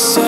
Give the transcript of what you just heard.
I